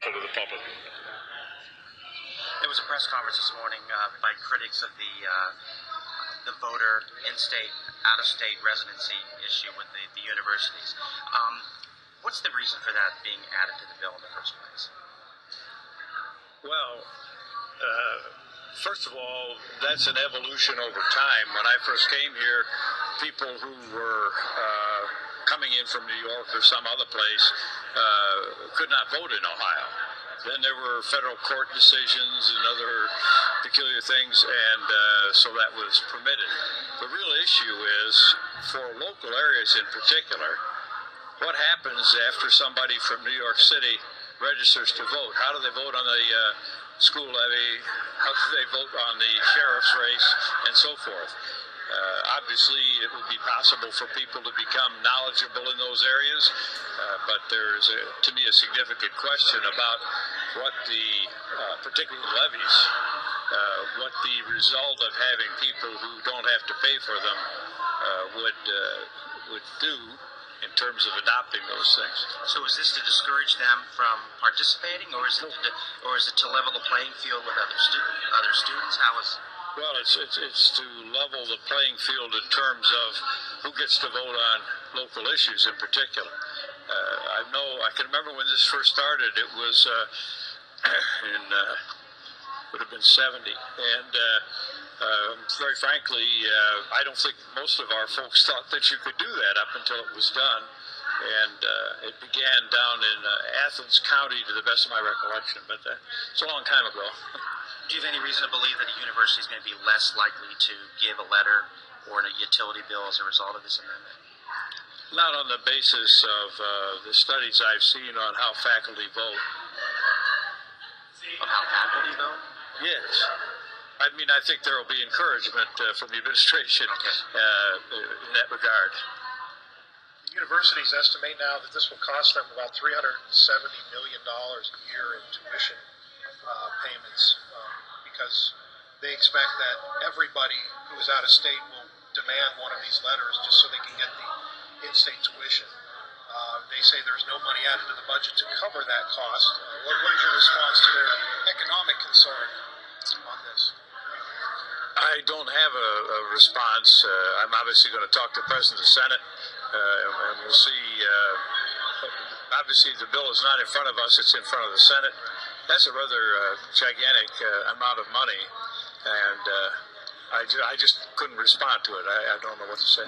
to the public. There was a press conference this morning uh, by critics of the uh, the voter in-state, out-of-state residency issue with the, the universities. Um, what's the reason for that being added to the bill in the first place? Well, uh, first of all, that's an evolution over time. When I first came here, people who were uh, coming in from New York or some other place uh, could not vote in Ohio. Then there were federal court decisions and other peculiar things, and uh, so that was permitted. The real issue is for local areas in particular, what happens after somebody from New York City registers to vote? How do they vote on the uh, school levy? How do they vote on the sheriff's race, and so forth? Uh, obviously, it would be possible for people to become knowledgeable in those areas, uh, but there's, a, to me, a significant question about what the uh, particular levies, uh, what the result of having people who don't have to pay for them uh, would uh, would do in terms of adopting those things. So is this to discourage them from participating, or is it to, or is it to level the playing field with other stu- other students? How is Well, it's, it's, it's to level the playing field in terms of who gets to vote on local issues in particular. Uh, I know, I can remember when this first started, it was uh, in, uh, would have been 70. And uh, uh, very frankly, uh, I don't think most of our folks thought that you could do that up until it was done. And uh, it began down in uh, Athens County, to the best of my recollection, but uh, it's a long time ago. do you have any reason to believe that a university is going to be less likely to give a letter or a utility bill as a result of this amendment? Not on the basis of uh, the studies I've seen on how faculty vote. Of how faculty vote? Yes. I mean, I think there will be encouragement uh, from the administration uh, in that regard. The universities estimate now that this will cost them about $370 million a year in tuition uh, payments um, because they expect that everybody who is out of state will demand one of these letters just so they can get the in-state tuition. Uh, they say there's no money added to the budget to cover that cost. Uh, what, what is your response to their economic concern on this? I don't have a, a response. Uh, I'm obviously going to talk to the President of the Senate, uh, and, we'll see. Uh, obviously, the bill is not in front of us, it's in front of the Senate. That's a rather uh, gigantic amount of money, and I, ju- I just couldn't respond to it. I, I don't know what to say.